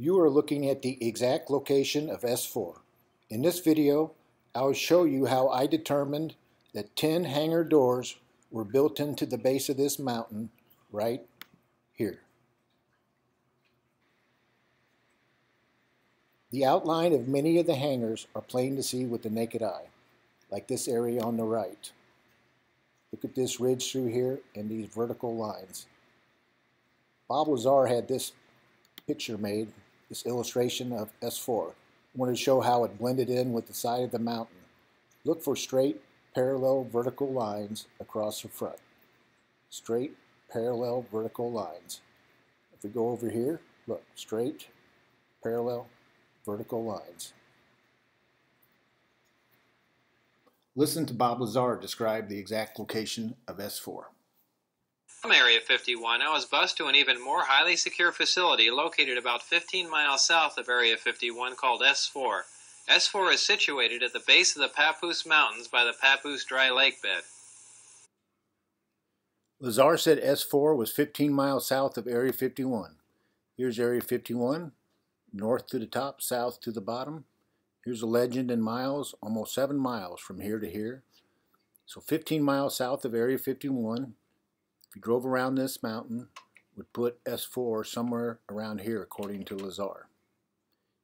You are looking at the exact location of S4. In this video, I will show you how I determined that 10 hangar doors were built into the base of this mountain right here. The outline of many of the hangars are plain to see with the naked eye, like this area on the right. Look at this ridge through here and these vertical lines. Bob Lazar had this picture made this illustration of S4. I wanted to show how it blended in with the side of the mountain. Look for straight, parallel vertical lines across the front. Straight, parallel vertical lines. If we go over here, look, straight, parallel, vertical lines. Listen to Bob Lazar describe the exact location of S4. From Area 51, I was bused to an even more highly secure facility located about 15 miles south of Area 51 called S4. S4 is situated at the base of the Papoose Mountains by the Papoose Dry Lake bed. Lazar said S4 was 15 miles south of Area 51. Here's Area 51, north to the top, south to the bottom. Here's a legend in miles, almost 7 miles from here to here. So 15 miles south of Area 51, if you drove around this mountain, would put S4 somewhere around here, according to Lazar.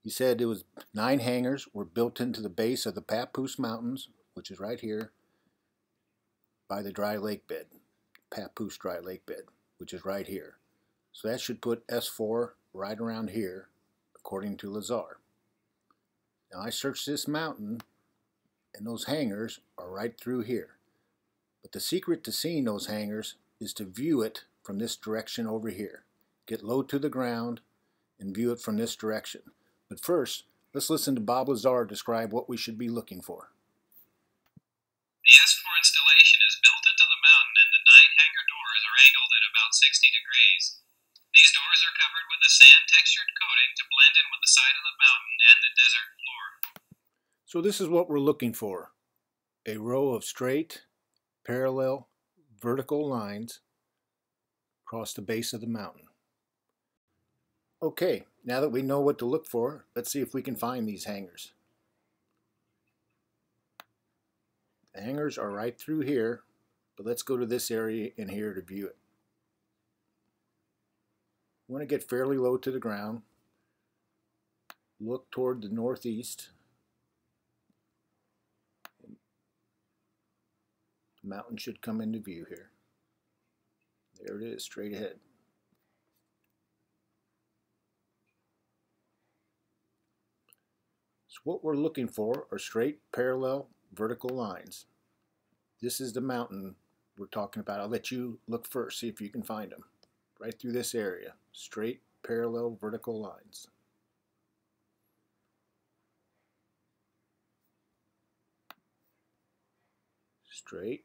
He said it was nine hangars were built into the base of the Papoose Mountains, which is right here, by the dry lake bed, Papoose dry lake bed, which is right here. So that should put S4 right around here, according to Lazar. Now I searched this mountain, and those hangars are right through here. But the secret to seeing those hangars is to view it from this direction over here. Get low to the ground and view it from this direction. But first, let's listen to Bob Lazar describe what we should be looking for. The S4 installation is built into the mountain and the nine hangar doors are angled at about 60 degrees. These doors are covered with a sand-textured coating to blend in with the side of the mountain and the desert floor. So this is what we're looking for. A row of straight, parallel, vertical lines across the base of the mountain. Okay, now that we know what to look for, let's see if we can find these hangars. The hangars are right through here, but let's go to this area in here to view it. We want to get fairly low to the ground, look toward the northeast, mountain should come into view here. There it is, straight ahead. So what we're looking for are straight, parallel, vertical lines. This is the mountain we're talking about. I'll let you look first, see if you can find them. Right through this area, straight, parallel, vertical lines. Straight,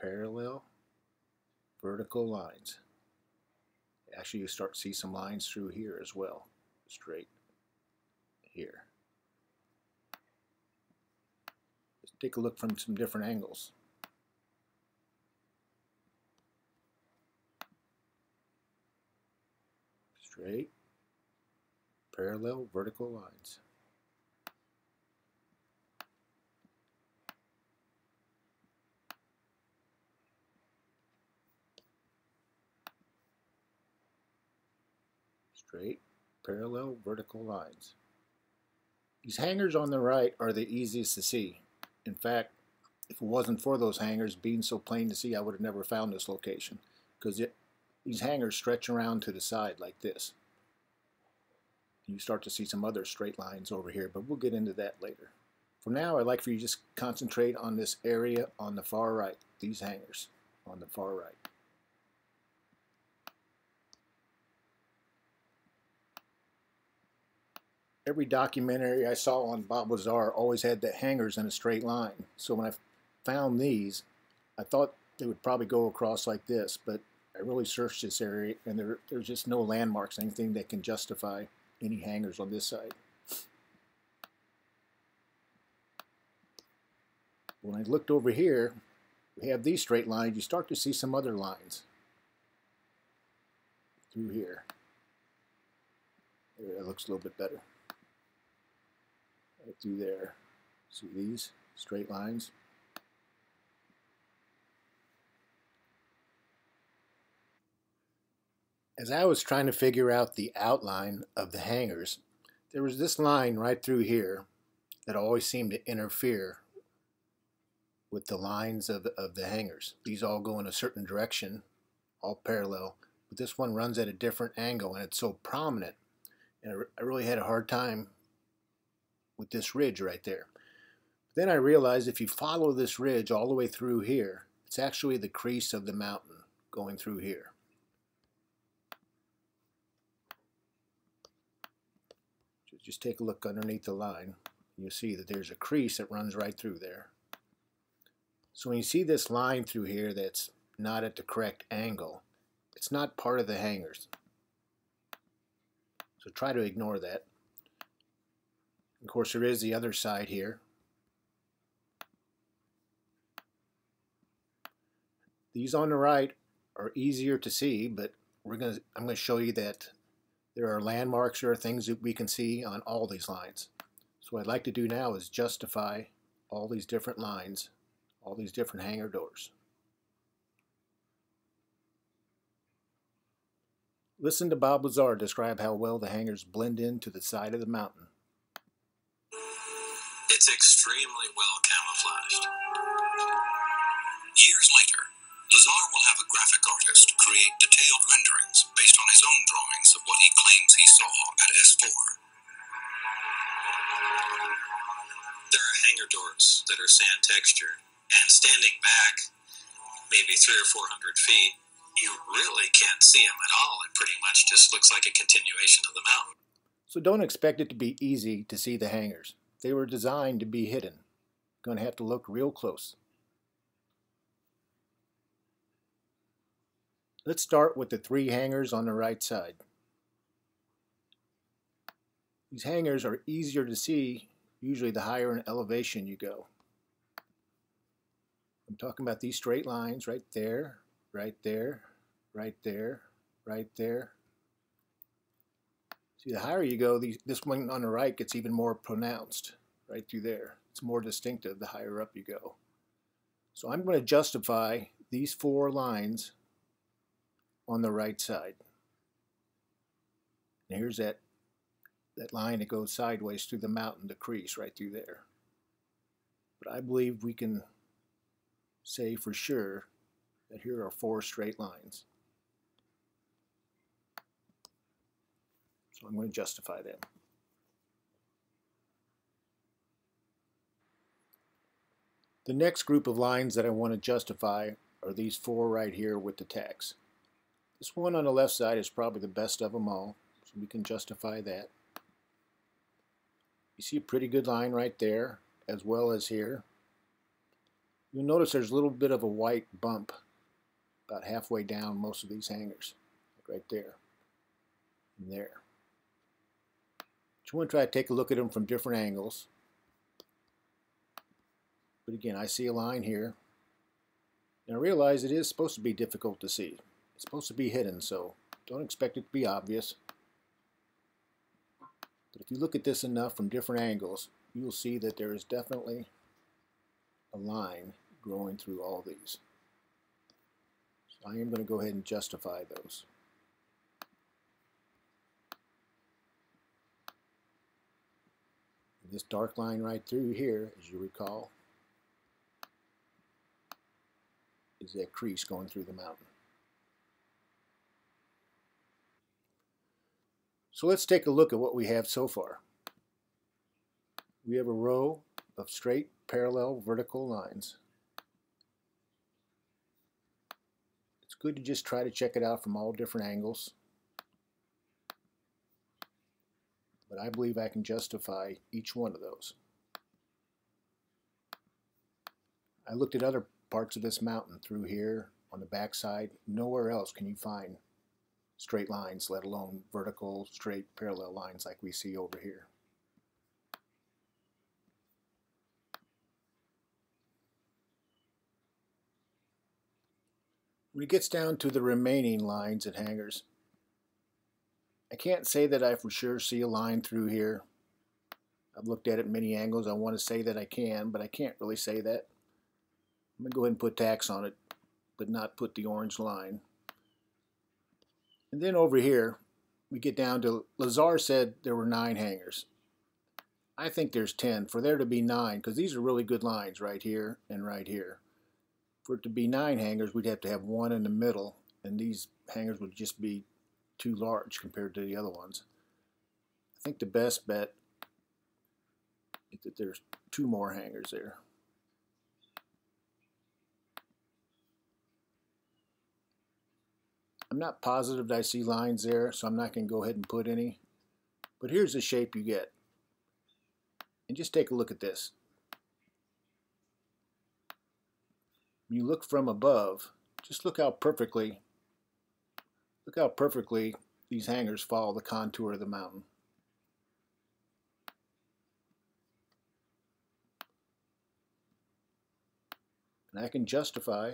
parallel vertical lines. Actually, you start to see some lines through here as well, straight here. Let's take a look from some different angles. Straight, parallel, vertical lines. Parallel, vertical lines. These hangars on the right are the easiest to see. In fact, if it wasn't for those hangars being so plain to see, I would have never found this location because these hangars stretch around to the side like this. You start to see some other straight lines over here, but we'll get into that later. For now, I'd like for you to just concentrate on this area on the far right, these hangars on the far right. Every documentary I saw on Bob Lazar always had the hangars in a straight line. So when I found these, I thought they would probably go across like this, but I really searched this area and there, there's just no landmarks, anything that can justify any hangars on this side. When I looked over here, we have these straight lines, you start to see some other lines through here. It looks a little bit better. Right through there. See these straight lines? As I was trying to figure out the outline of the hangars, there was this line right through here that always seemed to interfere with the lines of, of the hangars. These all go in a certain direction, all parallel, but this one runs at a different angle and it's so prominent. And I really had a hard time with this ridge right there. Then I realized if you follow this ridge all the way through here, it's actually the crease of the mountain going through here. Just take a look underneath the line. You'll see that there's a crease that runs right through there. So when you see this line through here that's not at the correct angle, it's not part of the hangars. So try to ignore that. Of course, there is the other side here. These on the right are easier to see, but we're going to, I'm going to show you that there are landmarks or things that we can see on all these lines. So what I'd like to do now is justify all these different lines, all these different hangar doors. Listen to Bob Lazar describe how well the hangars blend into the side of the mountain. It's extremely well camouflaged. Years later, Lazar will have a graphic artist create detailed renderings based on his own drawings of what he claims he saw at S4. There are hangar doors that are sand textured, and standing back maybe three or four hundred feet, you really can't see them at all. It pretty much just looks like a continuation of the mountain. So don't expect it to be easy to see the hangars. They were designed to be hidden. Going to have to look real close. Let's start with the three hangars on the right side. These hangars are easier to see usually the higher in elevation you go. I'm talking about these straight lines right there, right there, right there, right there. See, the higher you go, these, this one on the right gets even more pronounced right through there. It's more distinctive the higher up you go. So I'm going to justify these four lines on the right side. And here's that, that line that goes sideways through the mountain, the crease right through there. But I believe we can say for sure that here are four straight lines. So I'm going to justify them. The next group of lines that I want to justify are these four right here with the text. This one on the left side is probably the best of them all, so we can justify that. You see a pretty good line right there, as well as here. You'll notice there's a little bit of a white bump about halfway down most of these hangars, right there and there. But you want to try to take a look at them from different angles. But again, I see a line here. And I realize it is supposed to be difficult to see. It's supposed to be hidden, so don't expect it to be obvious. But if you look at this enough from different angles, you'll see that there is definitely a line growing through all these. So I am going to go ahead and justify those. This dark line right through here, as you recall, is that crease going through the mountain. So let's take a look at what we have so far. We have a row of straight parallel vertical lines. It's good to just try to check it out from all different angles. But I believe I can justify each one of those. I looked at other parts of this mountain through here on the backside. Nowhere else can you find straight lines, let alone vertical, straight, parallel lines like we see over here. When it gets down to the remaining lines and hangars, I can't say that I for sure see a line through here. I've looked at it many angles. I want to say that I can, but I can't really say that. I'm going to go ahead and put tacks on it, but not put the orange line. And then over here, we get down to, Lazar said there were nine hangars. I think there's 10. For there to be nine, because these are really good lines right here and right here. For it to be nine hangars, we'd have to have one in the middle, and these hangars would just be too large compared to the other ones. I think the best bet is that there's two more hangars there. I'm not positive that I see lines there, so I'm not going to go ahead and put any. But here's the shape you get. And just take a look at this. When you look from above, just look how perfectly Look how perfectly these hangars follow the contour of the mountain. And I can justify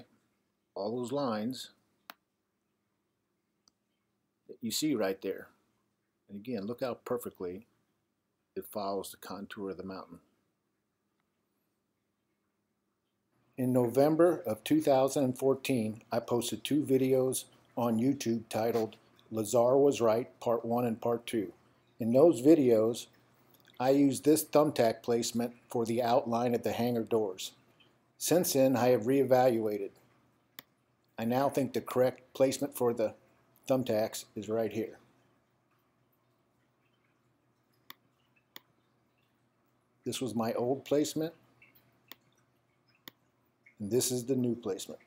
all those lines that you see right there. And again, look how perfectly it follows the contour of the mountain. In November of 2014, I posted two videos on YouTube titled Lazar Was Right, Part 1 and Part 2. In those videos, I used this thumbtack placement for the outline of the hangar doors. Since then, I have reevaluated. I now think the correct placement for the thumbtacks is right here. This was my old placement, and this is the new placement.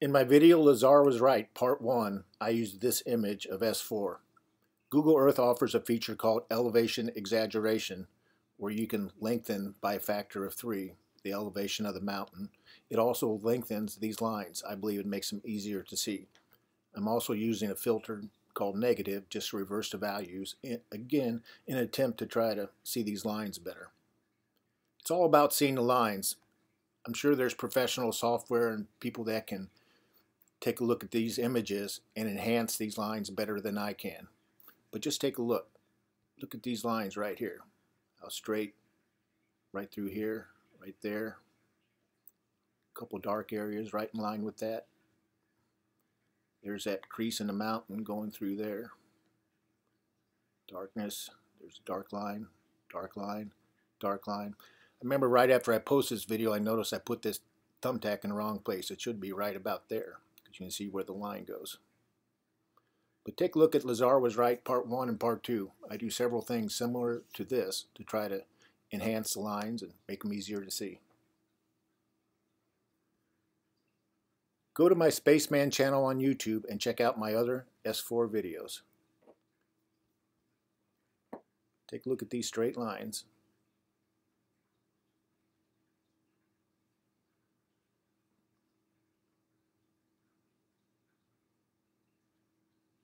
In my video Lazar was right, part 1, I used this image of S4. Google Earth offers a feature called elevation exaggeration, where you can lengthen by a factor of 3 the elevation of the mountain. It also lengthens these lines. I believe it makes them easier to see. I'm also using a filter called negative just reverse the values, again, in an attempt to try to see these lines better. It's all about seeing the lines. I'm sure there's professional software and people that can take a look at these images and enhance these lines better than I can. But just take a look. Look at these lines right here. How straight, right through here, right there. A couple dark areas right in line with that. There's that crease in the mountain going through there. Darkness, there's a dark line, dark line, dark line. I remember right after I posted this video, I noticed I put this thumbtack in the wrong place. It should be right about there you can see where the line goes. But take a look at Lazar was right, part one and part two. I do several things similar to this to try to enhance the lines and make them easier to see. Go to my Spaceman channel on YouTube and check out my other S4 videos. Take a look at these straight lines.